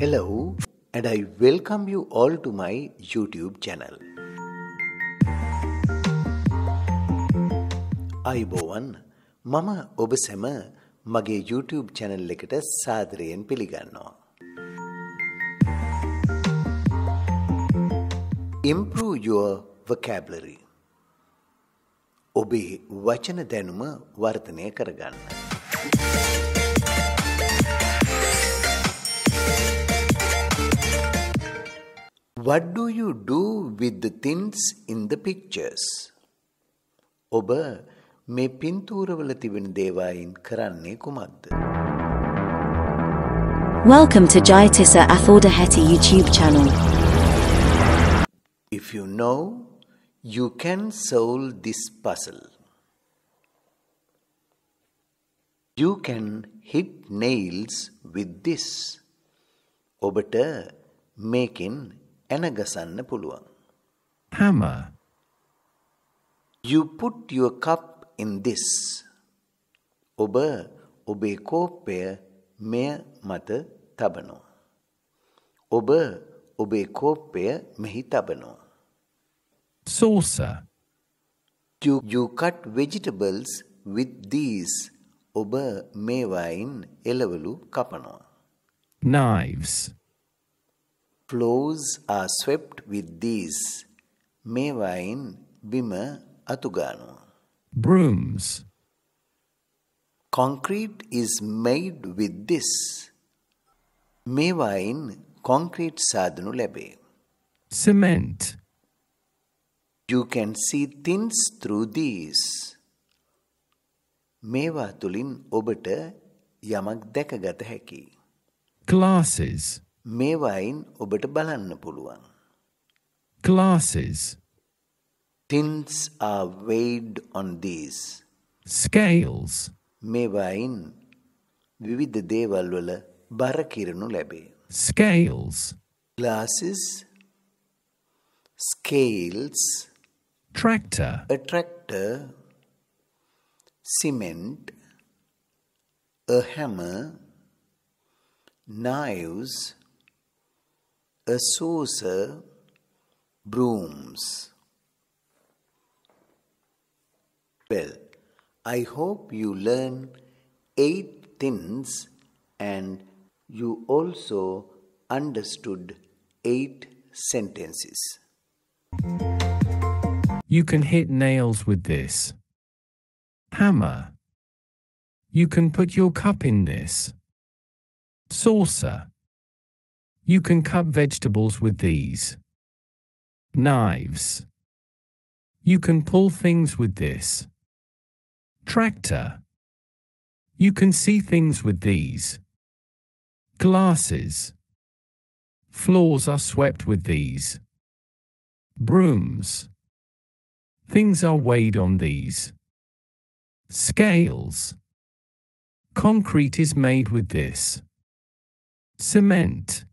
Hello, and I welcome you all to my YouTube channel. අයිබෝවන් මම ඔබ සැම මගේ YouTube channel එකට සාදරයෙන් පිළිගන්නවා. Improve your vocabulary. ඔබේ වචන දැනුම වර්ධනය කරගන්න. What do you do with the things in the pictures? ඔබ මේ පින්තූරවල තිබෙන දේවායින් කරන්නේ කුමක්ද? Welcome to Jayatissa Athaudahetti YouTube channel. If you know, you can solve this puzzle. You can hit nails with this. ඔබට මේකෙන් ඇනගසන්න පුළුවන්. hammer, You put your cup in this. ඔබ ඔබේ කෝප්පය මෙය මත තබනවා. ඔබ ඔබේ කෝප්පය මෙහි තබනවා. saucer, You, you cut vegetables with these. ඔබ මේවායින් එළවලු කපනවා. knives, Floors are swept with these. මේවායින් බිම අතුගානවා. brooms, Concrete is made with this. මේවායින් කොන්ක්‍රීට් සාධනු ලැබේ. cement, You can see things through these. මේවා තුළින් ඔබට යමක් දැකගත හැකි. glasses, මේවායින් ඔබට බලන්න පුළුවන්. glasses, Things are weighed on these. scales, මේවායින් විවිධ දේවල් වල බර කිරනු ලැබේ. scales, Glasses, scales, tractor, a tractor, cement, a hammer, knives, a saucer, brooms. Well, I hope you learn eight things and you also understood eight sentences. You can hit nails with this. Hammer. You can put your cup in this. Saucer. You can cut vegetables with these. Knives. You can pull things with this. Tractor. You can see things with these. Glasses. Floors are swept with these. Brooms. Things are weighed on these. Scales. Concrete is made with this. Cement.